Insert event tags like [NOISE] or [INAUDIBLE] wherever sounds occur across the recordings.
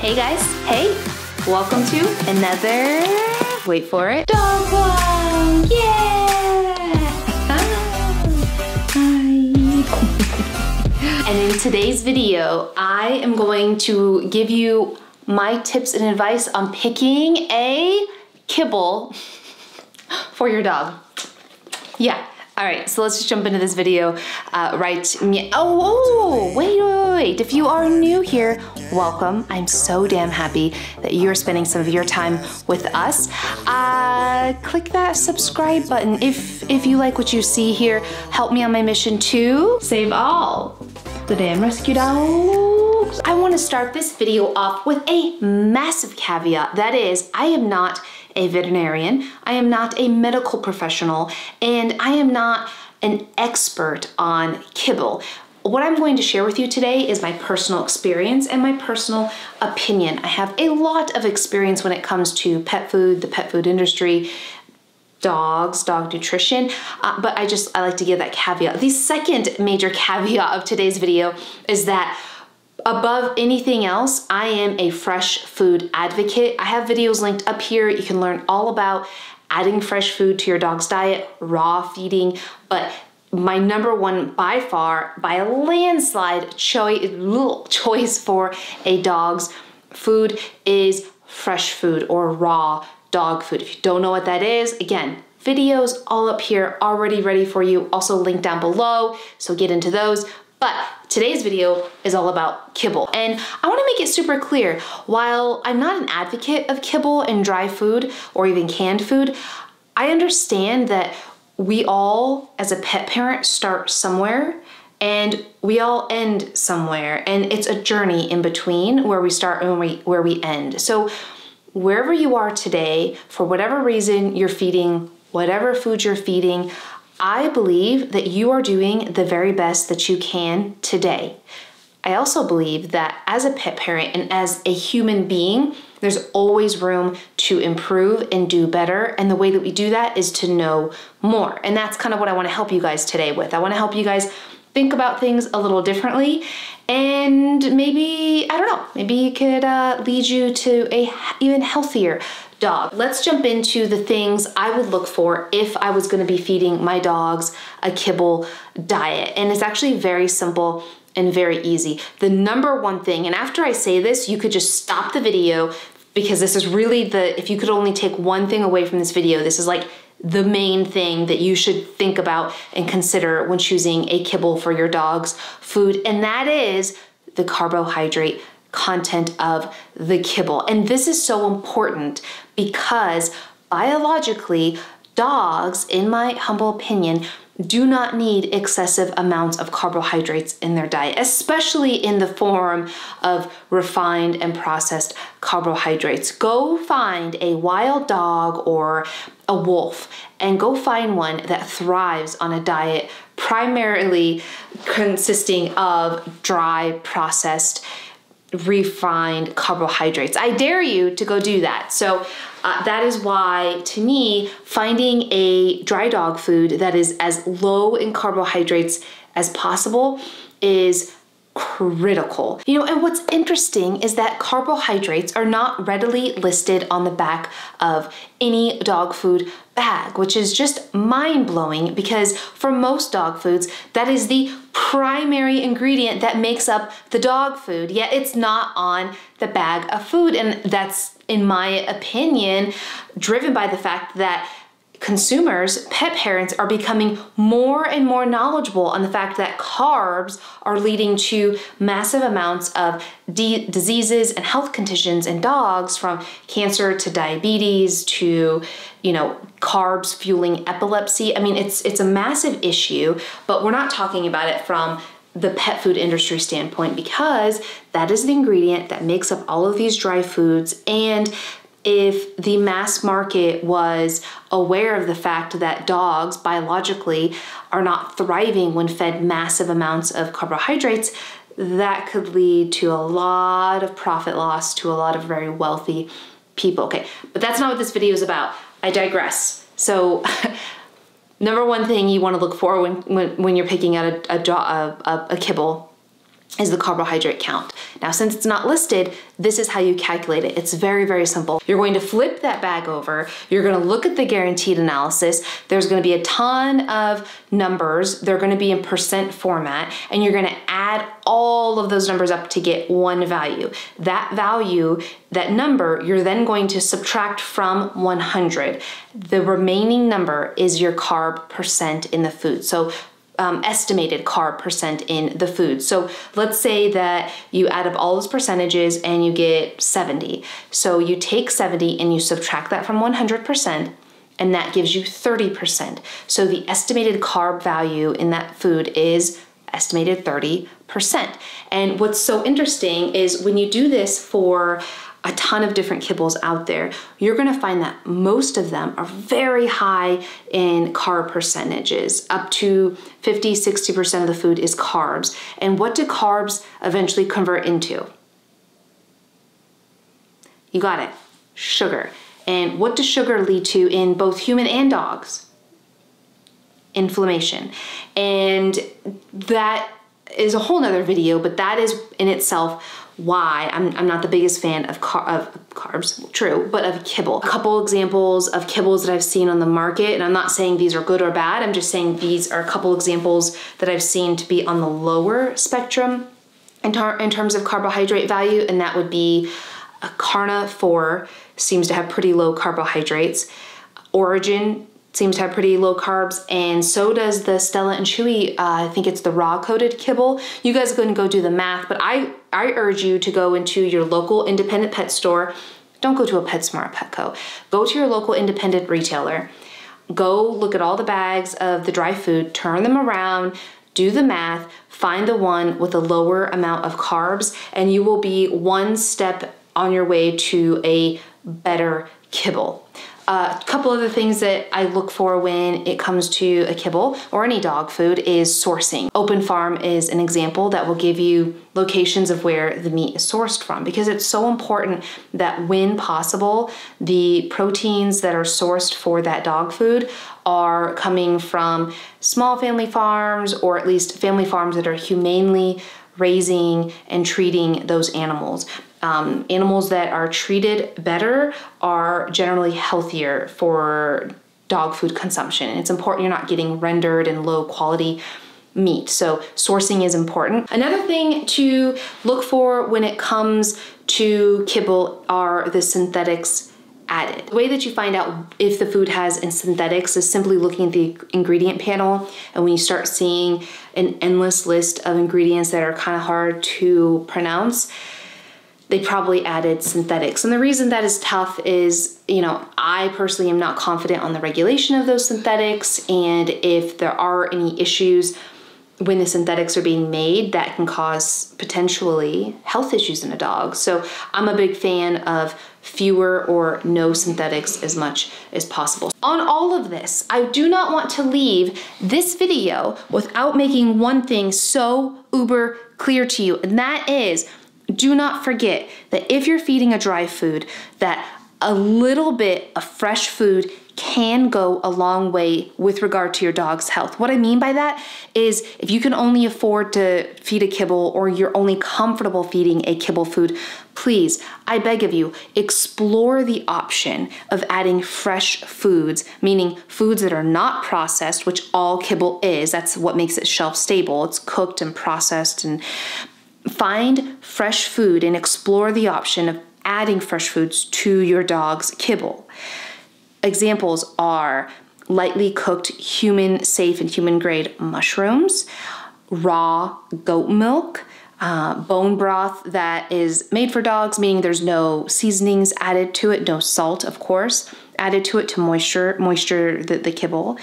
Hey guys, hey, welcome to another, wait for it, dog walk, yeah! And in today's video, I am going to give you my tips and advice on picking a kibble for your dog. Yeah, all right, so let's just jump into this video uh, right. Oh, oh, wait, wait, wait. If you are new here, welcome. I'm so damn happy that you're spending some of your time with us. Uh, click that subscribe button if if you like what you see here. Help me on my mission to save all the damn rescue dogs. I want to start this video off with a massive caveat. That is, I am not a veterinarian, I am not a medical professional, and I am not an expert on kibble. What I'm going to share with you today is my personal experience and my personal opinion. I have a lot of experience when it comes to pet food, the pet food industry, dogs, dog nutrition, uh, but I just, I like to give that caveat. The second major [LAUGHS] caveat of today's video is that Above anything else, I am a fresh food advocate. I have videos linked up here. You can learn all about adding fresh food to your dog's diet, raw feeding, but my number one by far, by a landslide choice, choice for a dog's food is fresh food or raw dog food. If you don't know what that is, again, videos all up here already ready for you, also linked down below, so get into those. But today's video is all about kibble. And I wanna make it super clear, while I'm not an advocate of kibble and dry food or even canned food, I understand that we all, as a pet parent, start somewhere and we all end somewhere and it's a journey in between where we start and we, where we end. So wherever you are today, for whatever reason you're feeding, whatever food you're feeding, I believe that you are doing the very best that you can today. I also believe that as a pet parent and as a human being, there's always room to improve and do better. And the way that we do that is to know more. And that's kind of what I want to help you guys today with. I want to help you guys think about things a little differently and maybe i don't know maybe it could uh, lead you to a even healthier dog. Let's jump into the things I would look for if I was gonna be feeding my dogs a kibble diet. And it's actually very simple and very easy. The number one thing, and after I say this, you could just stop the video because this is really the, if you could only take one thing away from this video, this is like the main thing that you should think about and consider when choosing a kibble for your dog's food, and that is the carbohydrate content of the kibble. And this is so important because biologically, dogs, in my humble opinion, do not need excessive amounts of carbohydrates in their diet, especially in the form of refined and processed carbohydrates. Go find a wild dog or a wolf and go find one that thrives on a diet primarily consisting of dry, processed, refined carbohydrates. I dare you to go do that. So uh, that is why, to me, finding a dry dog food that is as low in carbohydrates as possible is critical. You know, and what's interesting is that carbohydrates are not readily listed on the back of any dog food bag, which is just mind blowing because for most dog foods, that is the primary ingredient that makes up the dog food, yet it's not on the bag of food. And that's, in my opinion, driven by the fact that consumers, pet parents, are becoming more and more knowledgeable on the fact that carbs are leading to massive amounts of diseases and health conditions in dogs from cancer to diabetes to you know carbs fueling epilepsy. I mean it's it's a massive issue but we're not talking about it from the pet food industry standpoint because that is the ingredient that makes up all of these dry foods and if the mass market was aware of the fact that dogs biologically are not thriving when fed massive amounts of carbohydrates, that could lead to a lot of profit loss to a lot of very wealthy people. Okay, but that's not what this video is about. I digress. So, [LAUGHS] number one thing you want to look for when, when, when you're picking out a, a, a, a kibble is the carbohydrate count. Now, since it's not listed, this is how you calculate it. It's very, very simple. You're going to flip that bag over. You're gonna look at the guaranteed analysis. There's gonna be a ton of numbers. They're gonna be in percent format, and you're gonna add all of those numbers up to get one value. That value, that number, you're then going to subtract from 100. The remaining number is your carb percent in the food. So um, estimated carb percent in the food. So let's say that you add up all those percentages and you get 70. So you take 70 and you subtract that from 100% and that gives you 30%. So the estimated carb value in that food is estimated 30%. And what's so interesting is when you do this for a ton of different kibbles out there, you're gonna find that most of them are very high in carb percentages. Up to 50, 60% of the food is carbs. And what do carbs eventually convert into? You got it, sugar. And what does sugar lead to in both human and dogs? Inflammation. And that is a whole nother video, but that is in itself why I'm, I'm not the biggest fan of, car- of carbs, true, but of kibble. A couple examples of kibbles that I've seen on the market, and I'm not saying these are good or bad, I'm just saying these are a couple examples that I've seen to be on the lower spectrum in, tar- in terms of carbohydrate value, and that would be a Carna4 seems to have pretty low carbohydrates. Orijen seems to have pretty low carbs, and so does the Stella and Chewy. Uh, I think it's the raw coated kibble. You guys can go do the math, but I I urge you to go into your local independent pet store. Don't go to a PetSmart, Petco. Go to your local independent retailer. Go look at all the bags of the dry food, turn them around, do the math, find the one with a lower amount of carbs, and you will be one step on your way to a better kibble. A couple of the things that I look for when it comes to a kibble or any dog food is sourcing. Open Farm is an example that will give you locations of where the meat is sourced from because it's so important that when possible, the proteins that are sourced for that dog food are coming from small family farms or at least family farms that are humanely raising and treating those animals. Um, animals that are treated better are generally healthier for dog food consumption. And it's important you're not getting rendered and low quality meat. So sourcing is important. Another thing to look for when it comes to kibble are the synthetics added. The way that you find out if the food has synthetics is simply looking at the ingredient panel and when you start seeing an endless list of ingredients that are kind of hard to pronounce, they probably added synthetics. And the reason that is tough is, you know, I personally am not confident on the regulation of those synthetics. And if there are any issues when the synthetics are being made, that can cause potentially health issues in a dog. So I'm a big fan of fewer or no synthetics as much as possible. On all of this, I do not want to leave this video without making one thing so uber clear to you, and that is do not forget that if you're feeding a dry food, that a little bit of fresh food can go a long way with regard to your dog's health. What I mean by that is if you can only afford to feed a kibble or you're only comfortable feeding a kibble food, please, I beg of you, explore the option of adding fresh foods, meaning foods that are not processed, which all kibble is. That's what makes it shelf stable. It's cooked and processed and Find fresh food and explore the option of adding fresh foods to your dog's kibble. Examples are lightly cooked human safe and human grade mushrooms, raw goat milk, uh, bone broth that is made for dogs, meaning there's no seasonings added to it, no salt, of course, added to it to moisture moisture the, the kibble,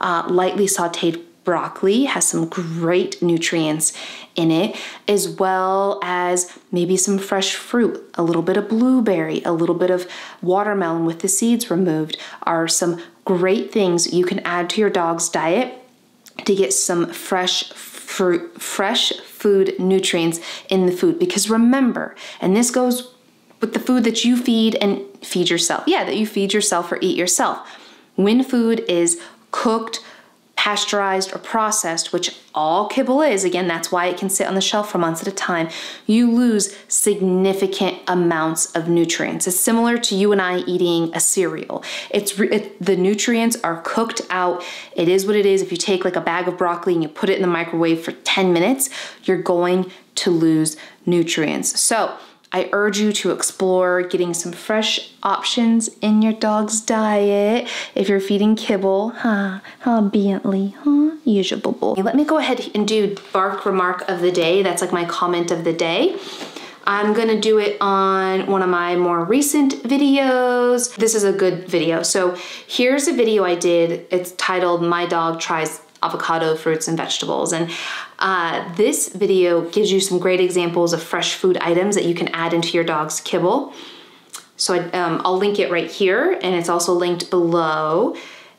uh, lightly sauteed broccoli has some great nutrients in it, as well as maybe some fresh fruit, a little bit of blueberry, a little bit of watermelon with the seeds removed are some great things you can add to your dog's diet to get some fresh fruit, fresh food nutrients in the food. Because remember, and this goes with the food that you feed and feed yourself. Yeah, that you feed yourself or eat yourself. When food is cooked, pasteurized or processed, which all kibble is, again, that's why it can sit on the shelf for months at a time, you lose significant amounts of nutrients. It's similar to you and I eating a cereal. It's it, the nutrients are cooked out. It is what it is. If you take like a bag of broccoli and you put it in the microwave for 10 minutes, you're going to lose nutrients. So, I urge you to explore getting some fresh options in your dog's diet. If you're feeding kibble, huh, obediently, huh, usual. Let me go ahead and do bark remark of the day. That's like my comment of the day. I'm gonna do it on one of my more recent videos. This is a good video. So here's a video I did. It's titled My Dog Tries Avocado, Fruits, and Vegetables. And uh, this video gives you some great examples of fresh food items that you can add into your dog's kibble. So I, um, I'll link it right here and it's also linked below.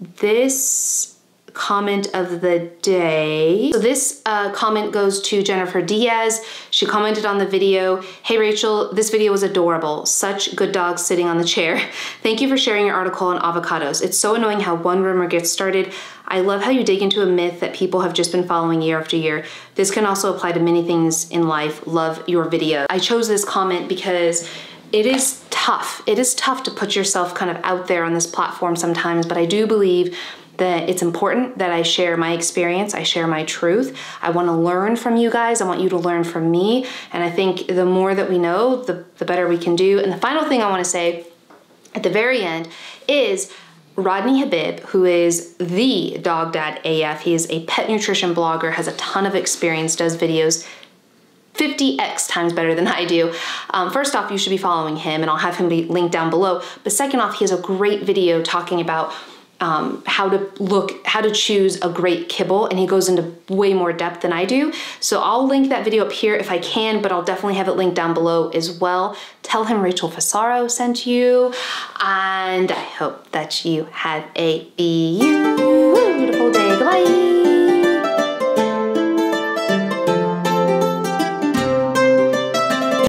This comment of the day. So this uh, comment goes to Jennifer Diaz. She commented on the video, Hey Rachel, this video was adorable. Such good dogs sitting on the chair. [LAUGHS] Thank you for sharing your article on avocados. It's so annoying how one rumor gets started. I love how you dig into a myth that people have just been following year after year. This can also apply to many things in life. Love your video. I chose this comment because it is tough. It is tough to put yourself kind of out there on this platform sometimes, but I do believe that it's important that I share my experience, I share my truth. I want to learn from you guys. I want you to learn from me. And I think the more that we know, the, the better we can do. And the final thing I want to say at the very end is Rodney Habib, who is the dog dad AF, he is a pet nutrition blogger, has a ton of experience, does videos 50x times better than I do. Um, first off, you should be following him, and I'll have him be linked down below. But second off, he has a great video talking about um, how to look, how to choose a great kibble, and he goes into way more depth than I do. So I'll link that video up here if I can, but I'll definitely have it linked down below as well. Tell him Rachel Fusaro sent you, and I hope that you had a beautiful